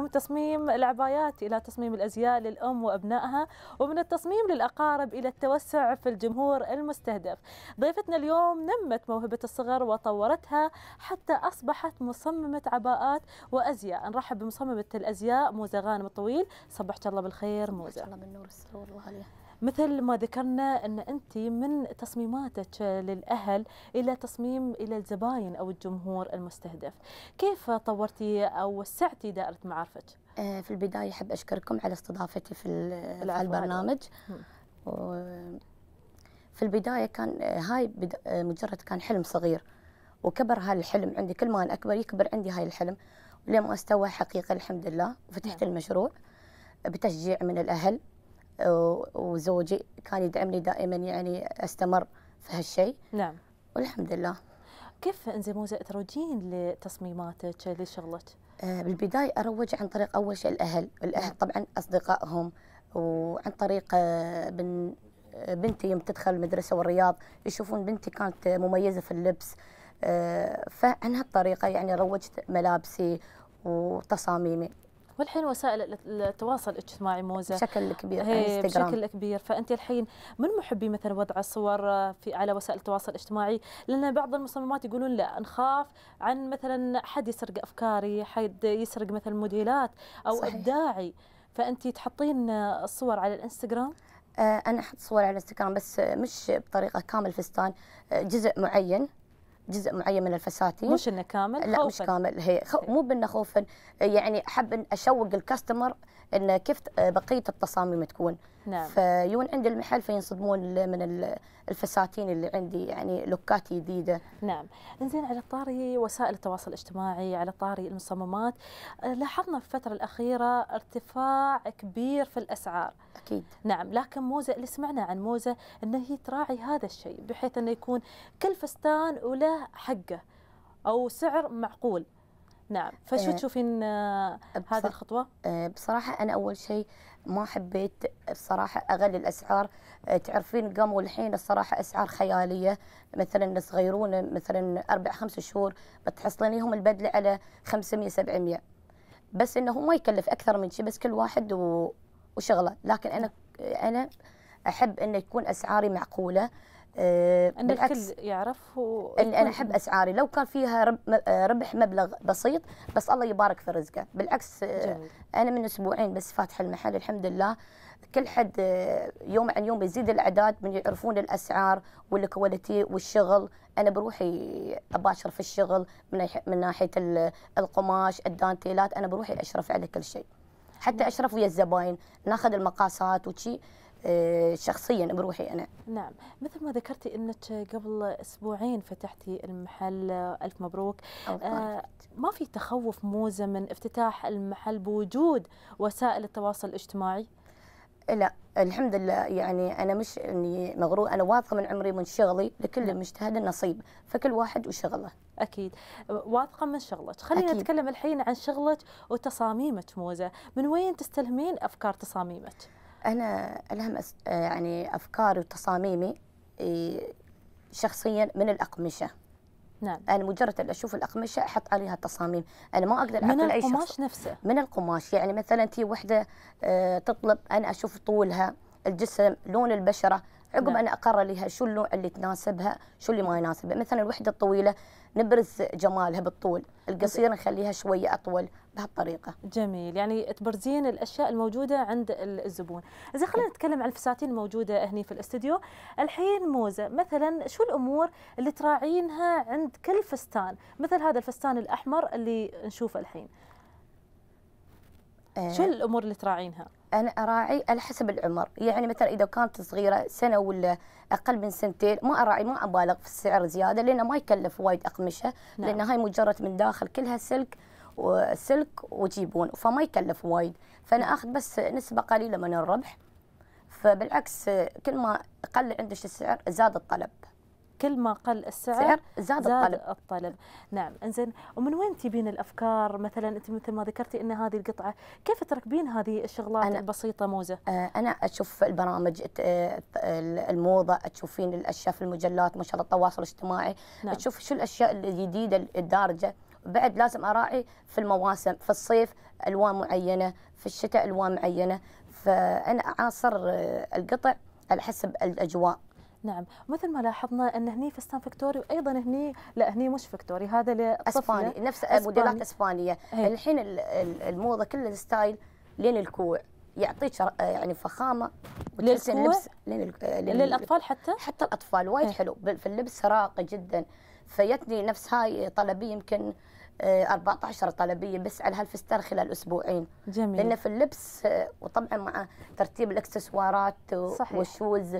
من تصميم العبايات إلى تصميم الأزياء للأم وأبنائها ومن التصميم للأقارب إلى التوسع في الجمهور المستهدف. ضيفتنا اليوم نمت موهبة الصغر وطورتها حتى أصبحت مصممة عباءات وأزياء. نرحب بمصممة الأزياء موزة غانم الطويل. صبحت الله بالخير موزة. الله بالنور السرور الغالية مثل ما ذكرنا أن أنت من تصميماتك للأهل إلى تصميم إلى الزباين أو الجمهور المستهدف. كيف طورتي أو وسعتي دائرة معارفك؟ آه، في البداية أحب أشكركم على استضافتي في البرنامج. في البداية كان آه، هاي آه، مجرد كان حلم صغير. وكبر هاي الحلم. عندي كل ما أنا أكبر يكبر عندي هاي الحلم. ولما استوى حقيقة الحمد لله وفتحت نعم. المشروع بتشجيع من الأهل. آه، وزوجي كان يدعمني دائما يعني أستمر في هالشيء. نعم. والحمد لله. كيف انزي موزة تروجين لتصميماتك لشغلك؟ آه، بالبداية أروج عن طريق أول شيء الأهل. الأهل نعم. طبعا أصدقائهم وعن طريق آه، بن آه، بنتي يوم تدخل المدرسة والرياض يشوفون بنتي كانت مميزة في اللبس. آه، فعن هالطريقة يعني روجت ملابسي وتصاميمي. والحين وسائل التواصل الاجتماعي موزة. بشكل كبير إنستغرام. بشكل كبير. فأنت الحين من محبي مثلا وضع الصور في على وسائل التواصل الاجتماعي؟ لأن بعض المصممات يقولون لا نخاف عن مثلا حد يسرق أفكاري حد يسرق مثلا موديلات أو صحيح. أبداعي. فأنت تحطين الصور على الإنستغرام؟ آه، أنا أحط صور على الإنستغرام بس مش بطريقة كامل فستان آه، جزء معين. جزء معين من الفساتين. مش إنه كامل لا مش خوفاً. كامل. هي خو مو بإنه خوفا. يعني أحب إن أشوق الكاستمر إن كيف بقية التصاميم تكون. نعم. فيون عند المحل فينصدمون من ال- الفساتين اللي عندي يعني لوكات جديدة. نعم. إنزين على طاري وسائل التواصل الاجتماعي على طاري المصممات آه، لاحظنا في الفترة الأخيرة ارتفاع كبير في الأسعار. أكيد. نعم. لكن موزة اللي سمعنا عن موزة أنه هي تراعي هذا الشيء بحيث أنه يكون كل فستان وله حقه أو سعر معقول. نعم. فشو آه، تشوفين آه، هذه الخطوة؟ آه، بصراحة أنا أول شيء ما حبيت بصراحة أغلي الأسعار. آه، تعرفين قاموا الحين الصراحة أسعار خيالية. مثلا صغيرون مثلا أربع خمس شهور بتحصلين لهم البدله على 500 700 بس إنه ما يكلف أكثر من شيء بس كل واحد. وشغلة. لكن أنا أنا أحب إنه يكون أسعاري معقولة. آه، بالعكس الكل يعرف. اني أنا أحب أسعاري. لو كان فيها ربح مبلغ بسيط بس الله يبارك في رزقه. بالعكس آه، جميل. أنا من أسبوعين بس فاتحه المحل الحمد لله. كل حد آه، يوم عن يوم يزيد الأعداد من يعرفون الأسعار والكواليتي والشغل. أنا بروحي أباشر في الشغل من من ناحية ال- القماش الدانتيلات. أنا بروحي أشرف على كل شيء. حتى أشرف ويا الزباين. ناخذ المقاسات وشي. شخصيا بروحي أنا. نعم. مثل ما ذكرتي أنك قبل أسبوعين فتحتي المحل آه، ألف مبروك. آه، ما في تخوف موزة من افتتاح المحل بوجود وسائل التواصل الاجتماعي؟ لا الحمد لله. يعني أنا مش إني مغرور أنا واثقة من عمري من شغلي لكل نعم. مجتهد نصيب. فكل واحد وشغله. أكيد. واثقة من شغلك. خلينا أكيد. نتكلم الحين عن شغلك وتصاميمك موزة. من وين تستلهمين أفكار تصاميمك؟ أنا الهم أس- يعني أفكاري وتصاميمي شخصيا من الأقمشة. نعم. أنا مجرد أن أشوف الأقمشة أحط عليها تصاميم أنا ما أقدر من أعطي لأي شخص القماش نفسه. من القماش. يعني مثلا تي وحدة آه، تطلب أنا أشوف طولها. الجسم لون البشرة عقب نعم. أنا اقرر لها شو اللون اللي تناسبها شو اللي ما يناسبها مثلا الوحدة الطويلة نبرز جمالها بالطول القصيره نخليها شوية أطول بهالطريقة. جميل يعني تبرزين الأشياء الموجودة عند ال- الزبون. زين خلينا نتكلم عن الفساتين الموجودة هني في الاستوديو الحين موزة مثلا شو الأمور اللي تراعينها عند كل فستان؟ مثل هذا الفستان الأحمر اللي نشوفه الحين. شو الأمور اللي تراعينها؟ أنا أراعي على حسب العمر. يعني مثلا إذا كانت صغيرة سنة ولا أقل من سنتين ما أراعي ما أبالغ في السعر زيادة لأنه ما يكلف وايد أقمشة نعم. لأن هاي مجرد من داخل كلها سلك وسلك وجيبون فما يكلف وايد. فأنا آخذ بس نسبة قليلة من الربح. فبالعكس كل ما قل عندك السعر زاد الطلب. كل ما قل السعر سعر زاد, زاد الطلب. الطلب. نعم. إنزين ومن وين تجيبين الأفكار؟ مثلا أنت مثل ما ذكرتي إن هذه القطعة كيف تركبين هذه الشغلات أنا- البسيطة موزة؟ آه، أنا أشوف البرامج آه، الموضة تشوفين الأشياء في المجلات ما شاء الله التواصل الاجتماعي. نعم. تشوف شو الأشياء الجديدة الدارجة. بعد لازم أراعي في المواسم في الصيف ألوان معينة في الشتاء ألوان معينة. فأنا اعاصر آه، القطع على حسب الأجواء. نعم مثل ما لاحظنا إن هني فستان فيكتوري وأيضا هني لا هني مش فيكتوري هذا للطفله إسباني نفس أسباني. موديلات إسبانية هي. الحين ال- ال- الموضة كل ال style لين الكوع يعطيك يعني فخامة للكوع؟ اللبس لين ال- آه، لين للأطفال حتى حتى الأطفال وايد هي. حلو في اللبس راقي جدا فيتني نفس هاي طلبية يمكن آه، 14 طلبية بس على هالفستان خلال أسبوعين جميل لأن في اللبس آه، وطبعا مع ترتيب الإكسسوارات. وال shoes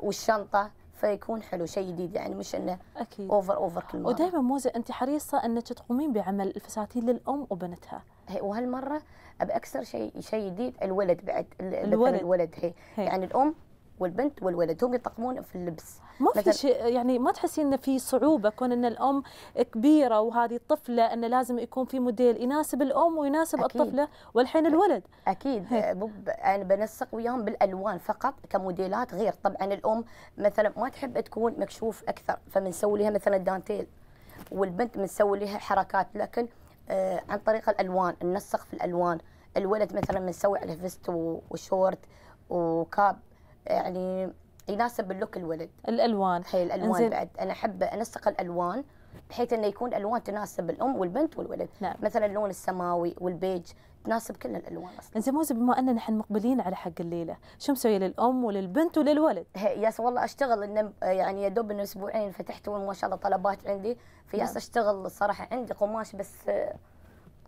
والشنطة فيكون حلو شيء جديد يعني مش إنه أكيد over over كل مرة ودائما موزة أنت حريصة أنك تقومين بعمل الفساتين للأم وبنتها هي- وهالمرة أبي أكثر شيء شيء جديد الولد بعد ال- الولد. الولد الولد هي. هي. يعني الأم والبنت والولد هم يطقمون في اللبس. ما في شيء يعني ما تحسين إن في صعوبة كون إن الأم كبيرة وهذه الطفلة انه لازم يكون في موديل يناسب الأم ويناسب أكيد. الطفلة والحين الولد؟ أكيد. آه، أنا بنسق وياهم بالألوان فقط كموديلات غير. طبعا الأم مثلا ما تحب تكون مكشوف أكثر فبنسوي لها مثلا دانتيل والبنت بنسوي لها حركات لكن آه عن طريق الألوان ننسق في الألوان. الولد مثلا بنسوي عليه vest و short و cap يعني يناسب ال look الولد. الألوان. هي الألوان إنزين. بعد. أنا أحب أنسق الألوان بحيث إنه يكون ألوان تناسب الأم والبنت والولد. نعم. مثلا اللون السماوي والبيج تناسب كل الألوان أصلا. إنزين موزة بما ان نحن مقبلين على حق الليلة شو مسويه للأم وللبنت وللولد؟ هي- ياس والله أشتغل إن يعني يا دوب من أسبوعين فتحت وما شاء الله طلبات عندي. في ياس نعم. أشتغل الصراحه عندي قماش بس آه،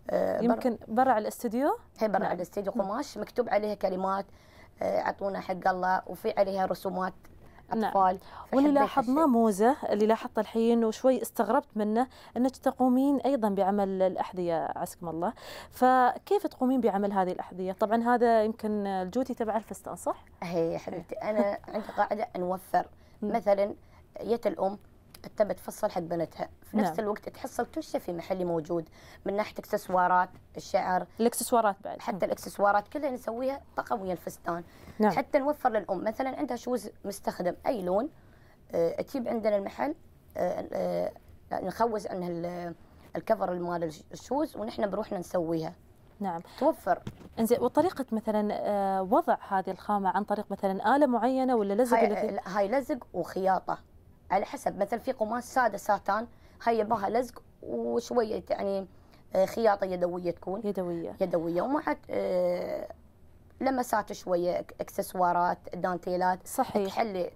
آه، يمكن برا على الاستوديو؟ هي برا نعم. على الاستديو قماش مكتوب عليها كلمات. أعطونا حق الله وفي عليها رسومات نعم. أطفال واللي فحبيت لاحظناه. موزة اللي لاحظته الحين وشوي استغربت منه إنك تقومين أيضا بعمل الأحذية عزكم الله فكيف تقومين بعمل هذه الأحذية طبعا هذا يمكن الجوتي تبع الفستان صح هي يا حبيبتي أنا عندي قاعدة نوفر مم. مثلا يت الأم تبى تفصل حق بنتها. في نفس نعم. الوقت تحصل كل شيء في محلي موجود من ناحية إكسسوارات الشعر. الإكسسوارات بعد حتى الإكسسوارات كلها نسويها طقم ويا الفستان. نعم. حتى نوفر للأم. مثلا عندها shoes مستخدم أي لون آه، تجيب عندنا المحل آه، آه، نخوز عنها ال- ال cover مال ال sh- ال shoes ونحن بروحنا نسويها. نعم. توفر. إنزين وطريقة مثلا وضع هذه الخامة عن طريق مثلا آلة معينة ولا لزق هاي, هاي لزق وخياطة. على حسب مثلا في قماش سادة ساتان هاي يبغاها لزق وشوية يعني آه، خياطة يدوية تكون. يدوية. يدوية. ومع آه، لمسات شوية إكسسوارات دانتيلات. صحيح. تحلي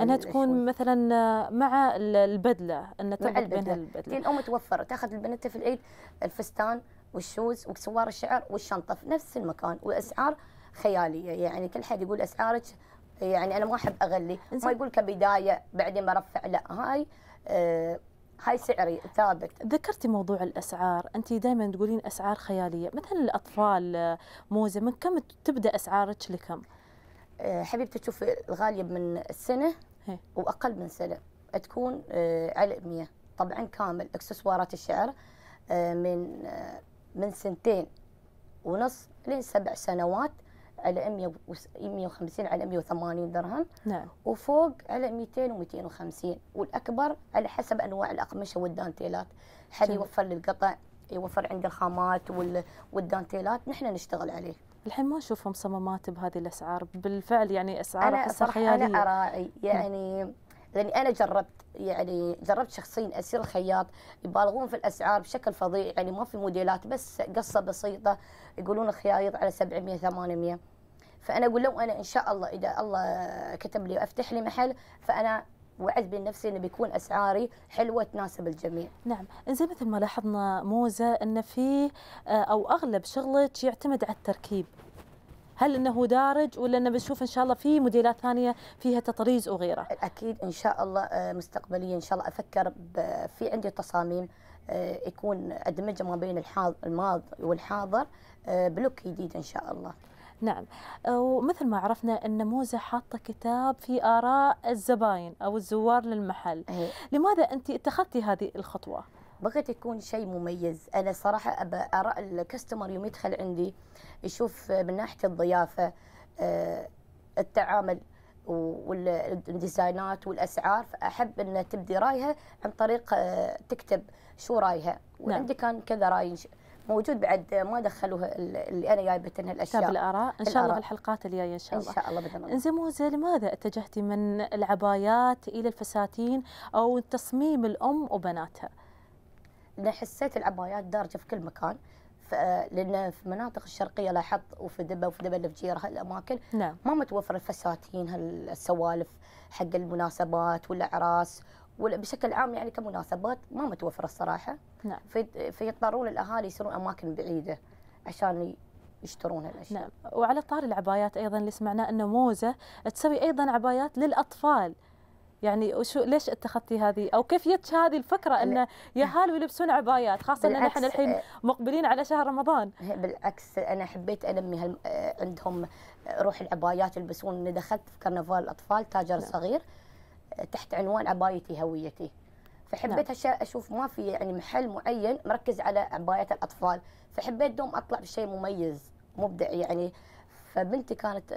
إنها. تكون مثلا آه، مع ال- البدلة إن تربط بينها البدلة. الام توفر تأخذ البنت في العيد الفستان والشوز وإكسسوار الشعر والشنطة في نفس المكان. وأسعار خيالية. يعني كل حد يقول أسعارك يعني أنا ما أحب أغلي. ما. يقول كبداية بعدين برفع. لا هاي آه هاي سعري ثابت. ذكرتي موضوع الأسعار. انت دائما تقولين أسعار خيالية. مثلا الأطفال آه، موزة من كم تبدأ أسعارك لكم؟ آه حبيبتي تشوفي الغالية من السنة هي. وأقل من سنة. تكون آه على 100 طبعا كامل. إكسسوارات الشعر آه من آه من سنتين ونص لين سبع سنوات. على 100 وس- 150 على 180 درهم. نعم. وفوق على 200 و250 والأكبر على حسب أنواع الأقمشة والدانتيلات. حد. يوفر لي القطع يوفر عندي الخامات وال- والدانتيلات. نحن نشتغل عليه. الحين ما نشوف مصممات بهذه الأسعار. بالفعل يعني أسعار أنا صراحة خيالية. أنا اراعي يعني لأني أنا جربت يعني جربت شخصيا أسير الخياط. يبالغون في الأسعار بشكل فظيع. يعني ما في موديلات بس قصة بسيطة. يقولون الخيايط على 700 800 فأنا أقول لو أنا إن شاء الله إذا الله كتب لي وأفتح لي محل فأنا وعد بنفسي إنه بيكون أسعاري حلوة تناسب الجميع. نعم. زي مثل ما لاحظنا موزة إن في آه، أو أغلب شغلك يعتمد على التركيب. هل إنه دارج ولا إنه بنشوف إن شاء الله في موديلات ثانية فيها تطريز وغيره؟ أكيد إن شاء الله آه، مستقبليا إن شاء الله أفكر في عندي تصاميم آه، يكون ادمج ما بين الحاضر الماضي والحاضر بلوك جديد إن شاء الله. نعم. آه، ومثل ما عرفنا أن موزة حاطة كتاب في آراء الزباين أو الزوار للمحل. هي. لماذا أنت اتخذتي هذه الخطوة؟ بغيت يكون شيء مميز. أنا صراحة أرى الكاستمر يوم يدخل عندي يشوف من ناحية الضيافة آه، التعامل والديزاينات والأسعار. فأحب أن تبدي رأيها عن طريق آه، تكتب شو رأيها. وعندي كان كذا رأي موجود بعد ما دخلوها اللي أنا جايبة لها الاشياء كتاب الآراء. إن شاء الله في الحلقات الجاية إن شاء الله. إن شاء الله باذن الله إنزين موزة لماذا اتجهتي من العبايات إلى الفساتين أو تصميم الأم وبناتها؟ لأن حسيت العبايات دارجة في كل مكان. لأن في المناطق الشرقية لاحظت وفي دبا وفي دبا الفجيره هالاماكن نعم. ما متوفر الفساتين هالسوالف حق المناسبات والأعراس ولا بشكل عام يعني كمناسبات ما متوفرة الصراحة. نعم. في فيضطرون الأهالي يصيرون أماكن بعيدة عشان يشترون هالاشياء نعم. وعلى طار العبايات أيضا اللي سمعناه إنه موزة تسوي أيضا عبايات للأطفال. يعني وشو ليش اتخذتي هذه؟ أو كيف جتش هذه الفكرة إن يهال يلبسون عبايات خاصة إن نحن الحين آه، مقبلين على شهر رمضان. بالعكس أنا حبيت انمي آه، عندهم روح العبايات يلبسون. دخلت في كرنفال الأطفال تاجر نعم. صغير آه، تحت عنوان عبايتي هويتي. فحبيت نعم. أشوف ما في يعني محل معين مركز على عبايات الأطفال. فحبيت دوم أطلع بشيء مميز مبدع يعني. فبنتي كانت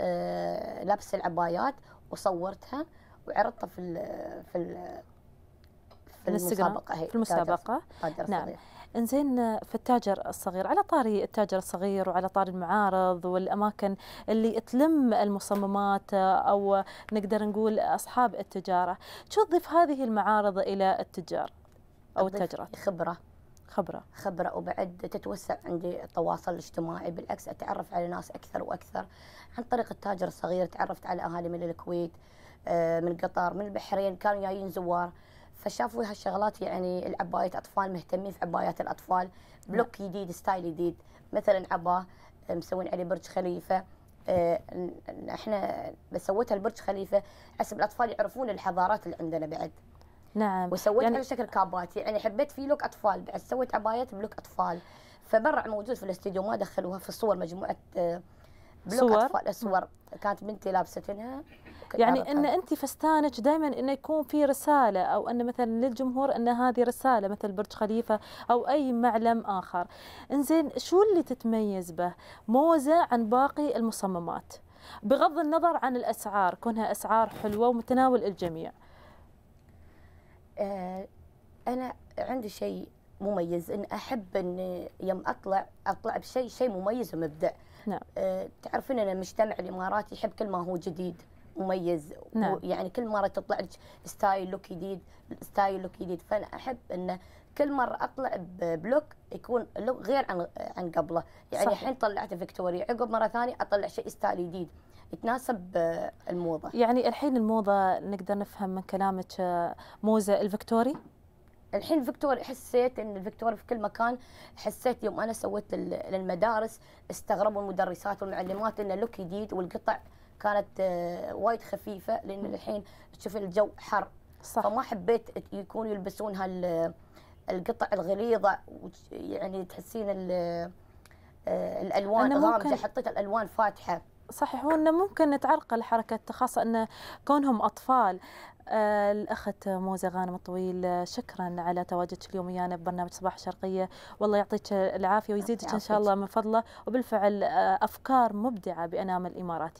لابسة العبايات وصورتها وعرضتها في ال في ال في المسابقة هي. في المسابقة. نعم. إنزين في التاجر الصغير على طاري التاجر الصغير وعلى طاري المعارض والأماكن اللي تلم المصممات أو نقدر نقول أصحاب التجارة شو تضيف هذه المعارض إلى التجار أو التاجرات؟ خبرة. خبرة. خبرة وبعد تتوسع عندي التواصل الاجتماعي بالعكس أتعرف على ناس أكثر وأكثر عن طريق التاجر الصغير تعرفت على أهالي من الكويت آه، من قطر من البحرين كانوا جايين زوار. فشافوا هالشغلات يعني العباية أطفال مهتمين في عبايات الأطفال. ب look نعم. جديد style جديد. مثلا عباه آه، مسوين عليه برج خليفة. آه، إحنا سويتها البرج خليفة. حسب الأطفال يعرفون الحضارات اللي عندنا بعد. نعم. وسويت يعني على شكل كابات. يعني حبيت في look أطفال بعد سويت عبايات ب look أطفال. فبرع موجود في الاستديو ما دخلوها في الصور مجموعة ب look صور. أطفال. صور. كانت بنتي لابستنها. يعني إن انت فستانك دائما إنه يكون في رسالة أو إن مثلا للجمهور إن هذه رسالة مثل برج خليفة أو أي معلم آخر. إنزين شو اللي تتميز به؟ موزة عن باقي المصممات. بغض النظر عن الأسعار كونها أسعار حلوة ومتناول الجميع. آه أنا عندي شيء مميز. إن أحب إن يوم أطلع أطلع بشيء شيء مميز ومبدع. نعم. آه تعرفين ان المجتمع الإماراتي يحب كل ما هو جديد. مميز نعم. يعني كل مرة تطلع لك style look جديد style look جديد. فأنا أحب إنه كل مرة أطلع ب look يكون look غير عن عن قبله. يعني الحين طلعت فيكتوريا عقب مرة ثانية أطلع شيء style جديد يتناسب الموضة. يعني الحين الموضة نقدر نفهم من كلامك موزة الفيكتوري؟ الحين فيكتوري حسيت إن الفيكتوري في كل مكان. حسيت يوم أنا سويت للمدارس استغربوا المدرسات والمعلمات انه look جديد والقطع كانت آه، وايد خفيفة لأن الحين تشوف الجو حر. صح. فما حبيت يكون يلبسون هال القطع الغليظة يعني تحسين آه، الألوان. غامجه حطيت الألوان فاتحة. صحيح. هو إنه ممكن نتعرقل حركة خاصة انه كونهم أطفال. آه، الأخت موزة غانم الطويل شكرا على تواجدك اليوم ويانا ببرنامج صباح الشرقية. والله يعطيك العافية ويزيدك إن شاء الله من فضله. وبالفعل أفكار مبدعة بأنام الإماراتي